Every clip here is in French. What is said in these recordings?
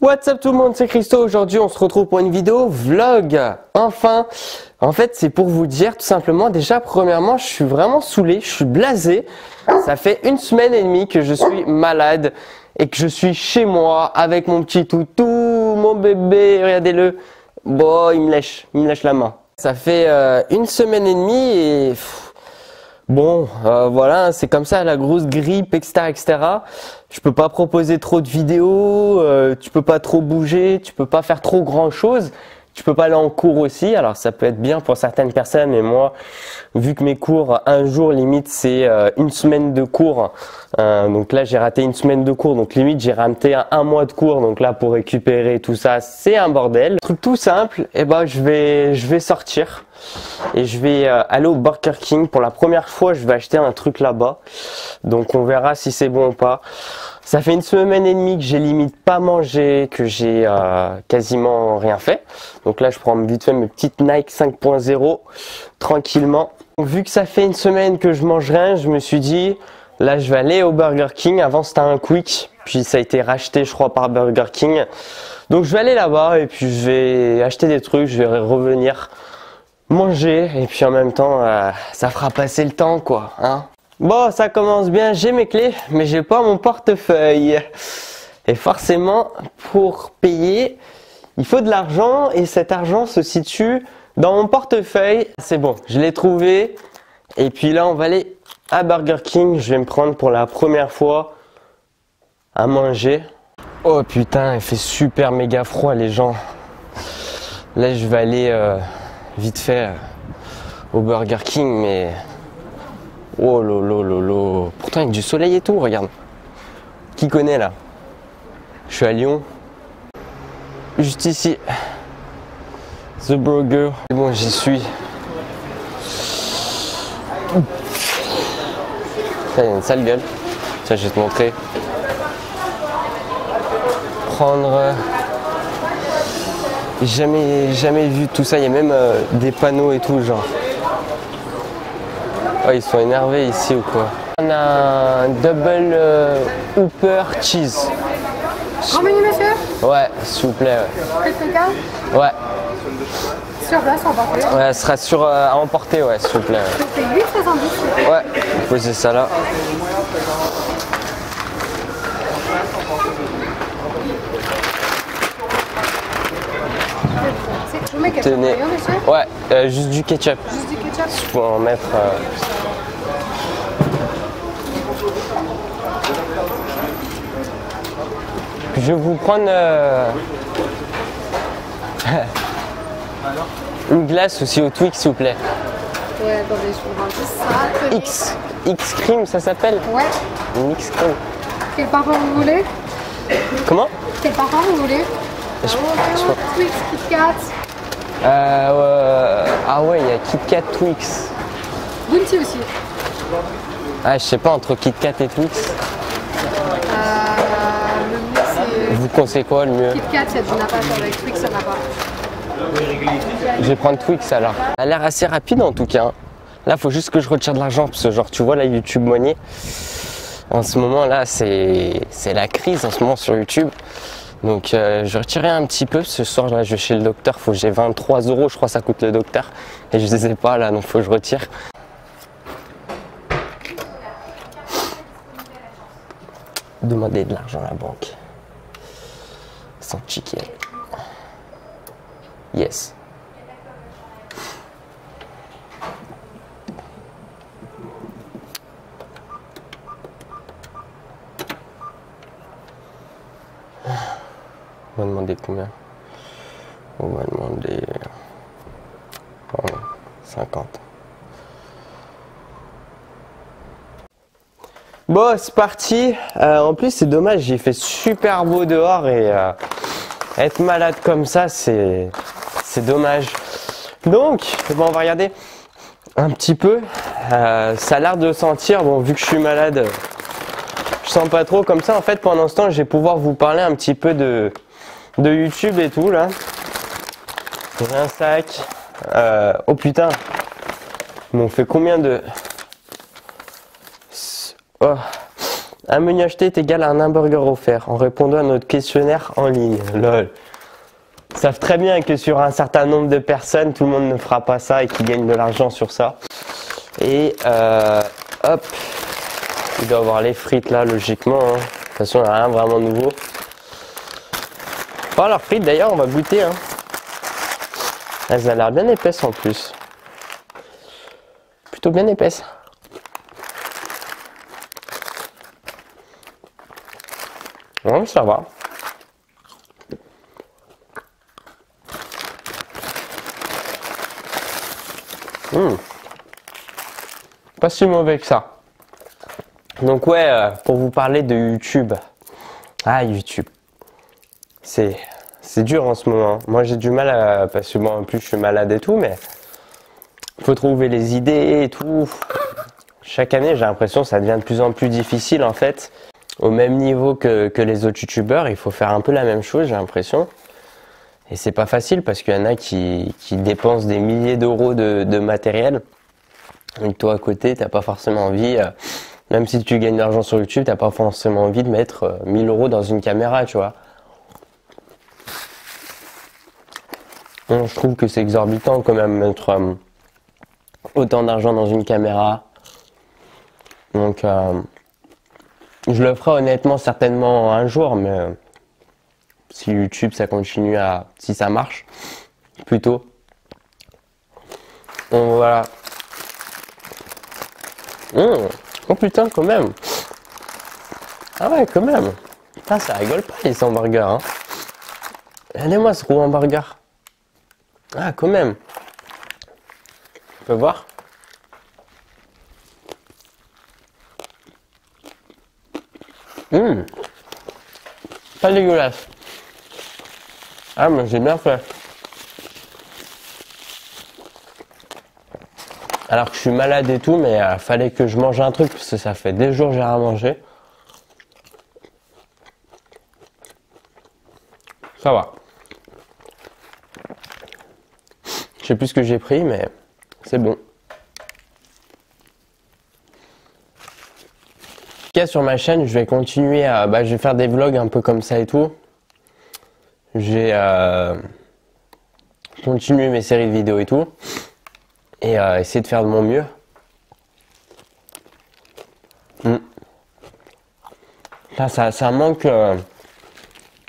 What's up tout le monde, c'est Christo. Aujourd'hui, on se retrouve pour une vidéo vlog. Enfin, en fait, c'est pour vous dire tout simplement, déjà, premièrement, je suis vraiment saoulé, je suis blasé. Ça fait une semaine et demie que je suis malade et que je suis chez moi avec mon petit toutou, mon bébé, regardez-le. Bon, il me lèche, il me lèche la main. Ça fait euh, une semaine et demie et bon, euh, voilà, c'est comme ça la grosse grippe, etc., etc. Je peux pas proposer trop de vidéos, euh, tu peux pas trop bouger, tu peux pas faire trop grand chose. Tu peux pas aller en cours aussi, alors ça peut être bien pour certaines personnes, mais moi, vu que mes cours, un jour limite, c'est euh, une semaine de cours. Euh, donc là, j'ai raté une semaine de cours, donc limite, j'ai raté un, mois de cours. Donc là, pour récupérer tout ça, c'est un bordel. Truc tout simple, et eh ben, je vais, je vais sortir et je vais euh, aller au Burger King. Pour la première fois, je vais acheter un truc là-bas. Donc on verra si c'est bon ou pas. Ça fait une semaine et demie que j'ai limite pas mangé, que j'ai euh, quasiment rien fait. Donc là, je prends vite fait mes petites Nike 5.0 tranquillement. vu que ça fait une semaine que je mange rien, je me suis dit, là, je vais aller au Burger King. Avant, c'était un Quick, puis ça a été racheté, je crois, par Burger King. Donc je vais aller là-bas et puis je vais acheter des trucs, je vais revenir manger et puis en même temps, euh, ça fera passer le temps, quoi. Hein Bon, ça commence bien, j'ai mes clés, mais j'ai pas mon portefeuille. Et forcément, pour payer, il faut de l'argent et cet argent se situe dans mon portefeuille. C'est bon, je l'ai trouvé. Et puis là, on va aller à Burger King. Je vais me prendre pour la première fois à manger. Oh putain, il fait super méga froid les gens. Là, je vais aller euh, vite fait euh, au Burger King, mais Oh lolo lolo. Pourtant, il y a du soleil et tout, regarde. Qui connaît là? Je suis à Lyon. Juste ici. The Burger. C'est bon, j'y suis. Ça, il y a une sale gueule. Tiens, je vais te montrer. Prendre. Jamais, jamais vu tout ça. Il y a même euh, des panneaux et tout, genre. Oh, ils sont énervés ici ou quoi On a un double euh, Hooper cheese. En menu, monsieur Ouais, s'il vous plaît. Ouais. ouais. Sur place, emporter Ouais, ce sera sur, euh, à emporter, ouais, s'il vous plaît. C'est 8,70. Ouais, posez ça là. Tenez. Ouais, euh, juste du ketchup. Juste du ketchup Je peux en mettre. euh, Je vais vous prendre euh, une glace aussi au Twix, s'il vous plaît. Ouais, attendez, je vous rends juste ça. X, X cream, ça s'appelle Ouais. Une X cream. Quel parfum vous voulez? Comment? Quel parfum vous voulez? Je- je- Oreo, Twix, Kit Kat, Euh, euh, Ah ouais, il y a Kit Kat Twix. Bounty aussi. Ah, je sais pas, entre Kit Kat et Twix. Quoi le mieux Kit Kat, avec Twix, ça n'a pas. Je vais prendre Twix alors. Ça a l'air assez rapide en tout cas. Là, faut juste que je retire de l'argent parce que genre tu vois la YouTube Money. En ce moment là, c'est la crise en ce moment sur YouTube. Donc euh, je retirer un petit peu. Ce soir là, je vais chez le docteur. Faut que j'ai 23 euros, je crois ça coûte le docteur. Et je les ai pas là, donc faut que je retire. Demander de l'argent à la banque. Yes. On va demander combien? On va demander oh, 50. Bon, c'est parti. Euh, en plus, c'est dommage, j'ai fait super beau dehors et euh, être malade comme ça, c'est dommage. Donc, bon, on va regarder un petit peu. Euh, ça a l'air de sentir, bon, vu que je suis malade, je sens pas trop comme ça. En fait, pendant ce temps, je vais pouvoir vous parler un petit peu de, de YouTube et tout, là. J'ai un sac. Euh, oh putain. Mais on fait combien de... Oh. Un menu acheté est égal à un hamburger offert en répondant à notre questionnaire en ligne. Lol. Ils savent très bien que sur un certain nombre de personnes, tout le monde ne fera pas ça et qu'ils gagnent de l'argent sur ça. Et euh, hop, il doit avoir les frites là, logiquement. hein. De toute façon, il n'y a rien vraiment nouveau. Oh, leurs frites d'ailleurs, on va goûter. Hein. Elles ont l'air bien épaisses en plus. Plutôt bien épaisses. Ouais, ça va. Hmm. Pas si mauvais que ça. Donc ouais, euh, pour vous parler de YouTube. Ah, YouTube. C'est c'est dur en ce moment. Moi j'ai du mal à parce que moi en plus je suis malade et tout, mais faut trouver les idées et tout. Chaque année j'ai l'impression que ça devient de plus en plus difficile en fait. Au même niveau que, les autres youtubeurs, il faut faire un peu la même chose, j'ai l'impression. Et c'est pas facile parce qu'il y en a qui, dépensent des milliers d'euros de, de matériel. Et toi à côté, t'as pas forcément envie, euh, même si tu gagnes de l'argent sur YouTube, t'as pas forcément envie de mettre euh, 1000 euros dans une caméra, tu vois. Bon, je trouve que c'est exorbitant quand même mettre euh, autant d'argent dans une caméra. Donc, euh, je le ferai honnêtement certainement un jour, mais euh, si YouTube ça continue à, si ça marche, plutôt. Donc voilà. Mmh. Oh putain, quand même. Ah ouais, quand même. Putain, ça rigole pas les hamburgers. Hein. Regardez-moi ce gros hamburger. Ah, quand même. On peut voir Hum. Pas dégueulasse. Ah, mais j'ai bien fait. Alors que je suis malade et tout, mais il fallait que je mange un truc parce que ça fait des jours que j'ai rien mangé. Ça va. Je sais plus ce que j'ai pris, mais c'est bon. En tout sur ma chaîne, je vais continuer à. Bah, je vais faire des vlogs un peu comme ça et tout. J'ai euh, continué mes séries de vidéos et tout. Et euh, essayer de faire de mon mieux. Mm. Là, ça, ça manque. euh,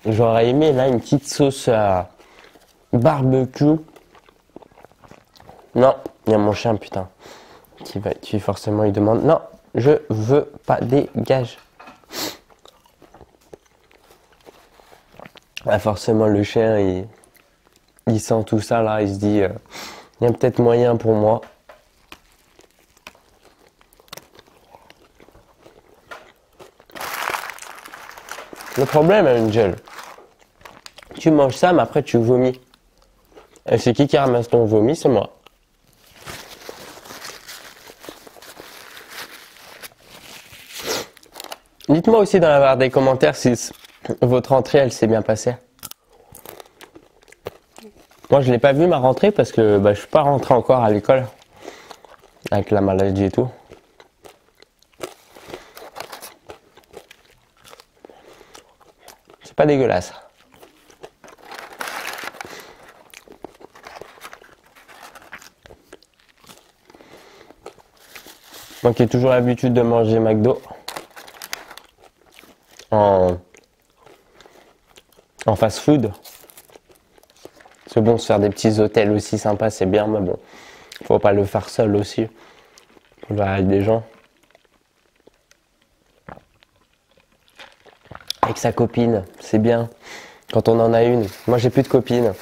J'aurais aimé là une petite sauce barbecue. Non, il y a mon chien, putain. Qui va, qui forcément il demande. Non, je veux pas dégage. Ah, forcément le chien il, il sent tout ça là, il se dit euh, il y a peut-être moyen pour moi. Le problème, Angel, tu manges ça, mais après tu vomis. Et c'est qui qui ramasse ton vomi? C'est moi. Dites-moi aussi dans la barre des commentaires si votre rentrée elle s'est bien passée. Moi je l'ai pas vu ma rentrée parce que bah, je suis pas rentré encore à l'école avec la maladie et tout. C'est pas dégueulasse. Moi qui ai toujours l'habitude de manger McDo en, en fast food. C'est bon, se faire des petits hôtels aussi sympas, c'est bien, mais bon, faut pas le faire seul aussi. Le faire avec des gens. Avec sa copine, c'est bien. Quand on en a une. Moi, j'ai plus de copine.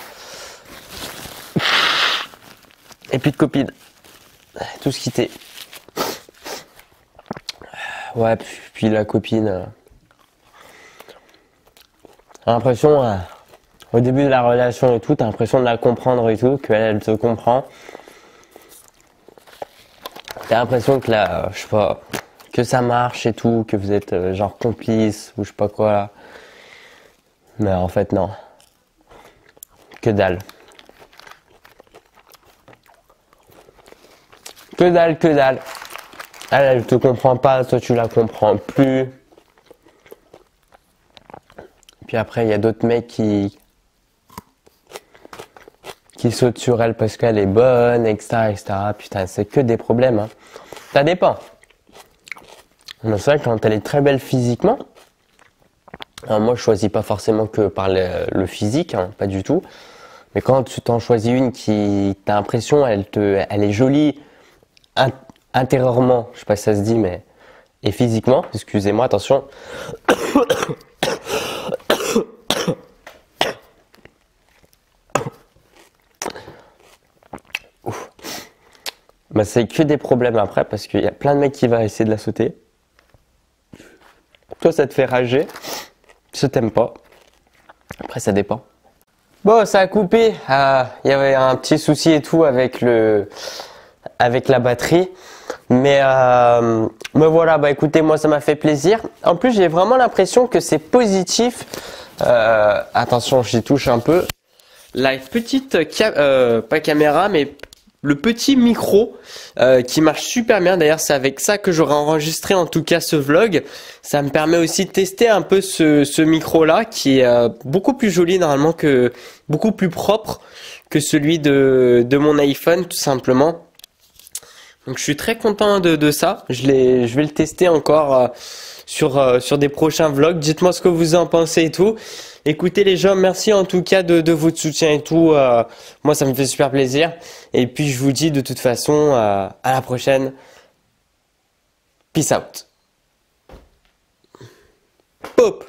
Et plus de copine. Tout ce quitté. Ouais, puis, puis la copine. L'impression, euh, au début de la relation et tout, t'as l'impression de la comprendre et tout, qu'elle, elle te comprend. T'as l'impression que là, euh, je sais pas, que ça marche et tout, que vous êtes euh, genre complice ou je sais pas quoi là. Mais en fait, non. Que dalle. Que dalle, que dalle. Elle, elle te comprend pas, toi tu la comprends plus. Puis après, il y a d'autres mecs qui qui sautent sur elle parce qu'elle est bonne, etc., etc. Putain, c'est que des problèmes. Hein. Ça dépend. C'est vrai quand elle est très belle physiquement, moi je choisis pas forcément que par le, physique, hein, pas du tout. Mais quand tu t'en choisis une qui, t'as l'impression, elle te, elle est jolie intérieurement, je sais pas si ça se dit, mais et physiquement, excusez-moi, attention. Bah, c'est que des problèmes après parce qu'il y a plein de mecs qui vont essayer de la sauter. Toi, ça te fait rager. Ça t'aime pas. Après, ça dépend. Bon, ça a coupé. Ah, il y avait un petit souci et tout avec le, avec la batterie. Mais, euh, me voilà, bah écoutez, moi ça m'a fait plaisir. En plus, j'ai vraiment l'impression que c'est positif. Euh, attention, j'y touche un peu. La petite, euh, pas caméra, mais le petit micro euh, qui marche super bien. D'ailleurs, c'est avec ça que j'aurais enregistré en tout cas ce vlog. Ça me permet aussi de tester un peu ce, ce micro-là qui est euh, beaucoup plus joli normalement que beaucoup plus propre que celui de, mon iPhone tout simplement. Donc je suis très content de, ça. Je, je vais le tester encore euh, sur, sur des prochains vlogs. Dites-moi ce que vous en pensez et tout. Écoutez les gens, merci en tout cas de, votre soutien et tout. Euh, moi, ça me fait super plaisir. Et puis, je vous dis de toute façon, euh, à la prochaine. Peace out. Pop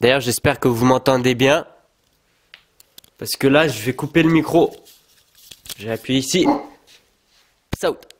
D'ailleurs, j'espère que vous m'entendez bien. Parce que là, je vais couper le micro. J'ai appuyé ici. Peace out.